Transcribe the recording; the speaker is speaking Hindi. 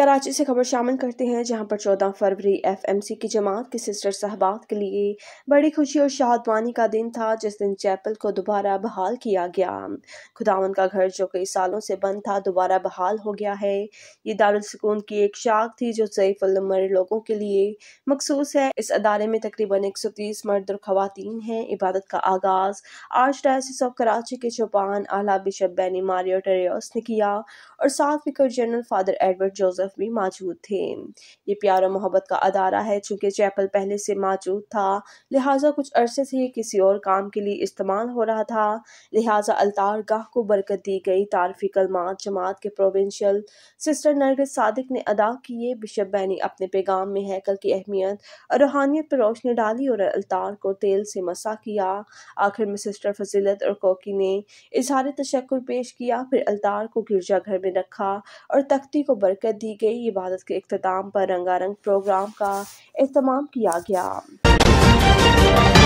कराची से खबर शामिल करते हैं, जहाँ पर 14 फरवरी एफएमसी की जमात के सिस्टर साहबात के लिए बड़ी खुशी और शहादवानी का दिन था, जिस दिन चैपल को दोबारा बहाल किया गया। खुदावन का घर जो कई सालों से बंद था, दोबारा बहाल हो गया है। ये दारुलसकून की एक शाख थी, जो ज़यीफ़ुलमर लोगों के लिए मखसूस है। इस अदारे में तकरीबन एक सौ तीस मर्द और खवतिन हैं। इबादत का आगाज़ आर्च डायसिस ऑफ़ कराची के चौपान, आला बिशप बैनी मारियो टेरियोस ने किया और साथ फिकर जनरल फादर एडवर्ड जोसेफ भी मौजूद थे। ये प्यार और मोहब्बत का अदारा है, चूँकि चैपल पहले से मौजूद था, लिहाजा कुछ अरसे से किसी और काम के लिए इस्तेमाल हो रहा था। लिहाजा अलतार गाह को बरकत दी गई। तारफी कलमात जमात के प्रोविंशियल सिस्टर नरगिस सादिक ने अदा किए। बिशप बैनी अपने पैगाम में हैकल की अहमियत और रूहानियत पर रोशनी डाली और अलतार को तेल से मसा किया। आखिर में सिस्टर फजीलत और कोकी ने इजहार तशक्र पेश किया। फिर अलतार को गिरजाघर में रखा और तख्ती को बरकत दी गई इबादत के अख्ताम पर रंगारंग प्रोग्राम का अहतमाम किया गया।